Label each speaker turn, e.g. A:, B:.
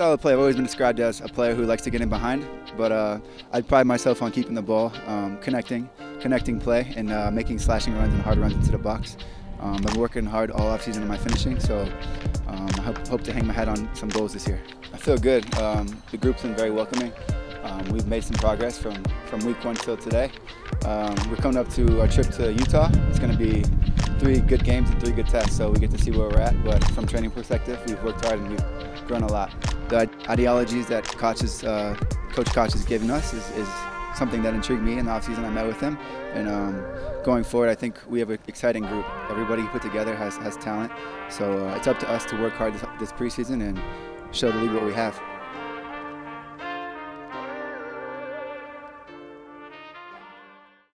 A: of play, I've always been described as a player who likes to get in behind, but uh, I pride myself on keeping the ball, um, connecting, connecting play, and uh, making slashing runs and hard runs into the box. Um, I've been working hard all offseason on my finishing, so um, I hope, hope, to hang my hat on some goals this year. I feel good. Um, the group's been very welcoming. Um, we've made some progress from, from week one till today. Um, we're coming up to our trip to Utah. It's going to be three good games and three good tests, so we get to see where we're at. But from training perspective, we've worked hard and we've grown a lot. The ideologies that coaches, uh, Coach Koch is giving us is, is, something that intrigued me in the offseason. I met with him, and um, going forward, I think we have an exciting group. Everybody put together has, has talent, so uh, it's up to us to work hard this, this preseason and show the league what we have.